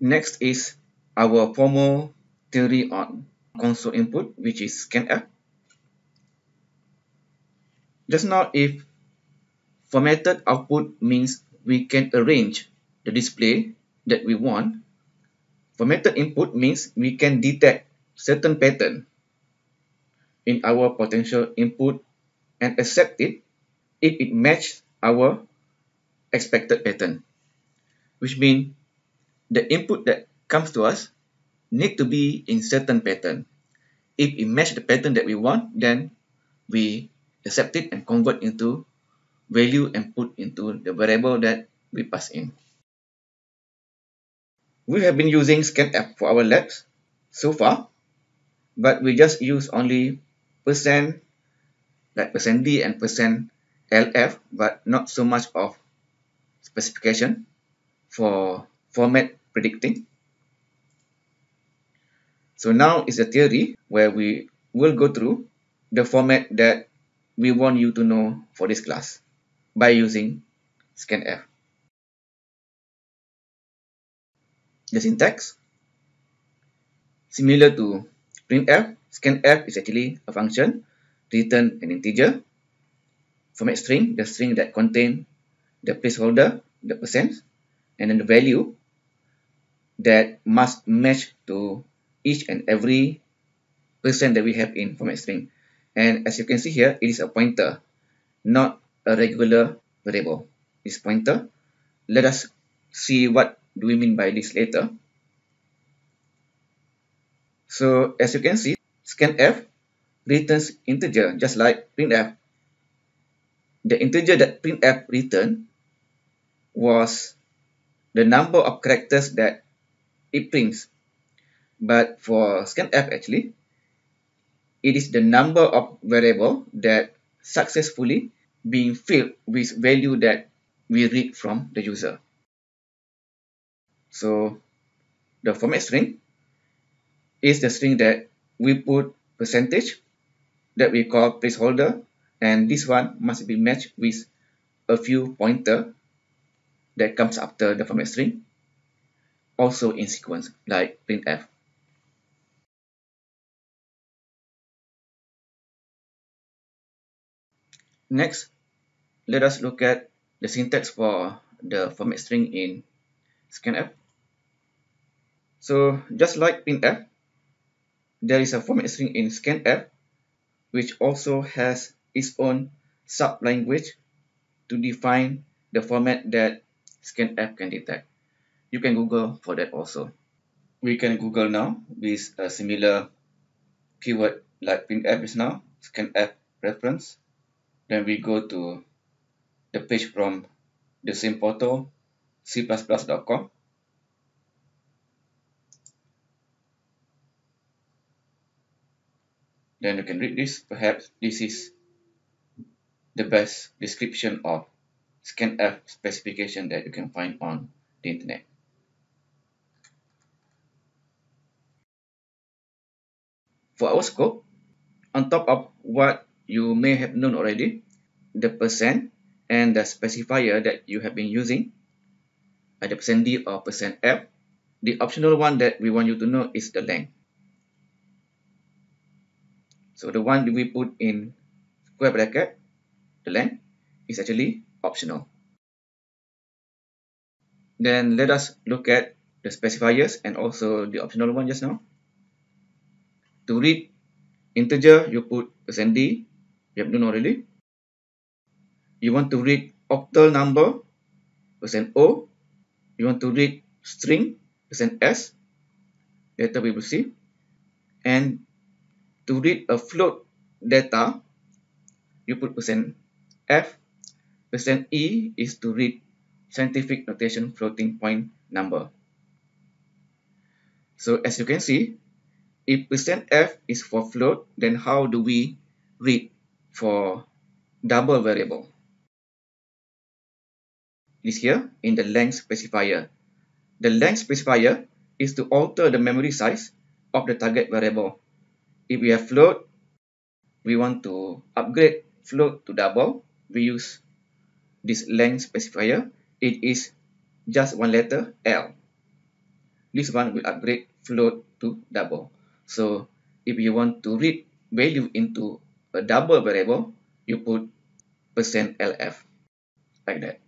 Next is our formal theory on console input, which is scanf. Just now, if formatted output means we can arrange the display that we want, formatted input means we can detect certain pattern in our potential input and accept it if it matches our expected pattern, which means the input that comes to us need to be in certain pattern. If it matches the pattern that we want, then we accept it and convert into value and put into the variable that we pass in. We have been using scanf for our labs so far, but we just use only percent like percent %d and percent %lf, but not so much of specification for format predicting. So now is a theory where we will go through the format that we want you to know for this class by using scanf. The syntax, similar to printf, scanf is actually a function return an integer format string, the string that contain the placeholder, the percent, and then the value that must match to each and every percent that we have in format string. And as you can see here, it is a pointer, not a regular variable. This pointer. Let us see what do we mean by this later. So as you can see, scanf returns integer just like printf. The integer that printf returned was the number of characters that it prints. But for scanf actually, it is the number of variable that successfully being filled with value that we read from the user. So the format string is the string that we put percentage that we call placeholder and this one must be matched with a few pointer that comes after the format string also in sequence like printf. Next, let us look at the syntax for the format string in scanf. So just like printf, there is a format string in scanf which also has its own sub-language to define the format that scanf can detect. You can Google for that also. We can Google now with a similar keyword like pin app is now, scanf reference. Then we go to the page from the same portal, c++.com. Then you can read this. Perhaps this is the best description of scanf specification that you can find on the internet. For our scope, on top of what you may have known already the percent and the specifier that you have been using uh, the percent %d or percent %f. The optional one that we want you to know is the length. So the one we put in square bracket, the length, is actually optional. Then let us look at the specifiers and also the optional one just now. To read integer, you put percent %d you have known already. You want to read octal number, percent %o. You want to read string, percent %s. Later we will see. And to read a float data, you put percent %f. Percent %e is to read scientific notation floating point number. So as you can see, if percent %f is for float, then how do we read for double variable is here in the length specifier. The length specifier is to alter the memory size of the target variable. If we have float, we want to upgrade float to double, we use this length specifier. It is just one letter L. this one will upgrade float to double. So if you want to read value into a double variable, you put percent %lf like that.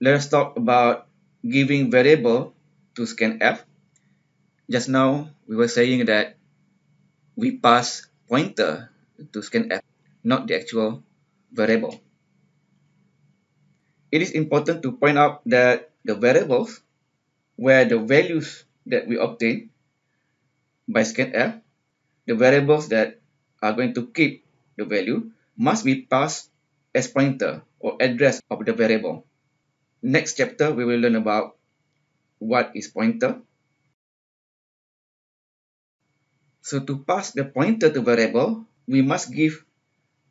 Let us talk about giving variable to scanf. Just now we were saying that we pass pointer to scanf, not the actual variable. It is important to point out that the variables where the values that we obtain by scanf, the variables that are going to keep the value must be passed as pointer or address of the variable. Next chapter, we will learn about what is pointer. So to pass the pointer to variable, we must give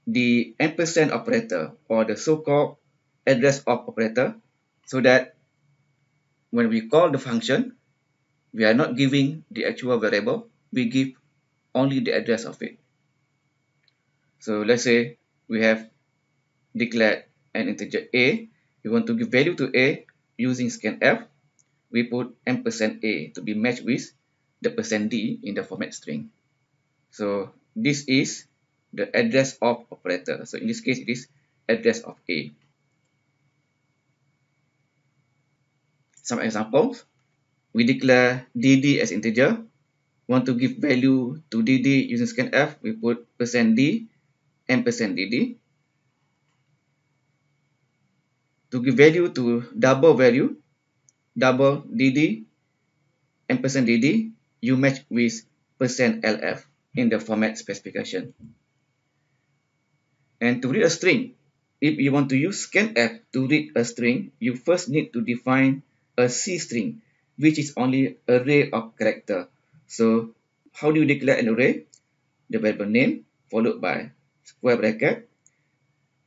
the ampersand operator or the so-called address of operator so that when we call the function, we are not giving the actual variable, we give only the address of it. So let's say we have declared an integer a, we want to give value to a using scanf, we put ampersand a to be matched with the percent %d in the format string. So this is the address of operator. So in this case, it is address of a. some examples. We declare dd as integer. Want to give value to dd using scanf, we put percent %d and percent %dd. To give value to double value, double dd and percent %dd, you match with percent %lf in the format specification. And to read a string, if you want to use scanf to read a string, you first need to define a C string, which is only array of character. So how do you declare an array? The variable name followed by square bracket,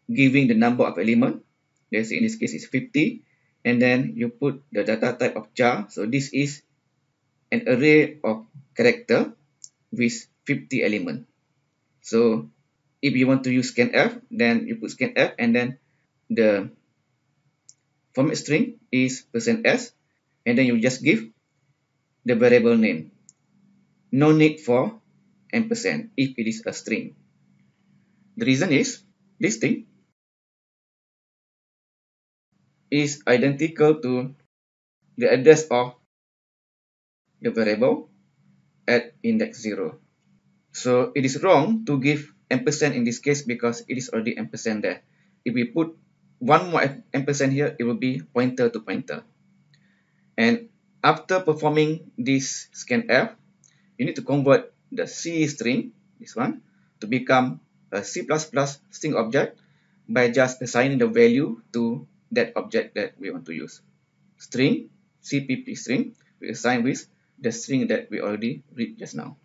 giving the number of element. Let's say in this case is 50. And then you put the data type of char. So this is an array of character with 50 element. So if you want to use scanf, then you put scanf and then the format string is %s and then you just give the variable name. No need for ampersand if it is a string. The reason is this thing is identical to the address of the variable at index 0. So it is wrong to give ampersand in this case because it is already ampersand there. If we put one more ampersand here, it will be pointer to pointer. And after performing this scanf, you need to convert the C string, this one, to become a C++ string object by just assigning the value to that object that we want to use. String, CPP string, we assign with the string that we already read just now.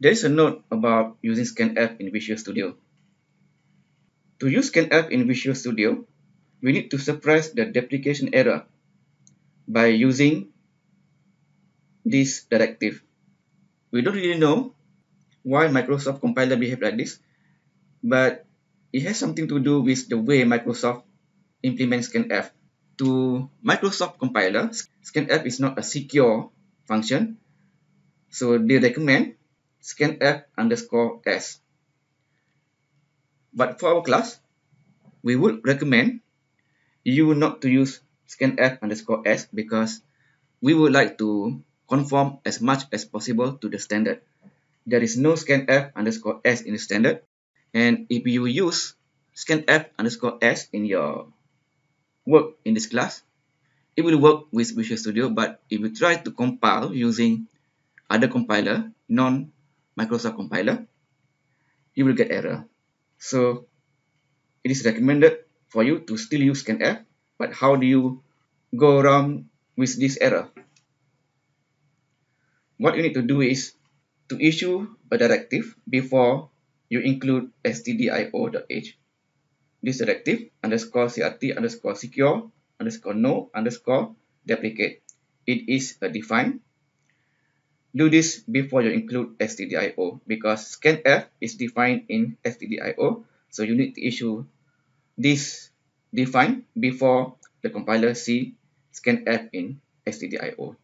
There is a note about using scanf in Visual Studio. To use scanf in Visual Studio, we need to suppress the deprecation error by using this directive. We don't really know why Microsoft compiler behave like this, but it has something to do with the way Microsoft implements scanf. To Microsoft compiler, scanf is not a secure function, so they recommend scanf underscore s. But for our class, we would recommend you not to use scanf underscore s because we would like to conform as much as possible to the standard. There is no scanf underscore s in the standard. And if you use scanf underscore s in your work in this class, it will work with Visual Studio, but if you try to compile using other compiler, non Microsoft compiler, you will get error. So it is recommended for you to still use scanf, but how do you go around with this error? What you need to do is to issue a directive before you include stdio.h. This directive underscore crt underscore secure underscore no underscore deprecate. It is a define do this before you include stdio because scanf is defined in stdio, so you need to issue this define before the compiler see scanf in stdio.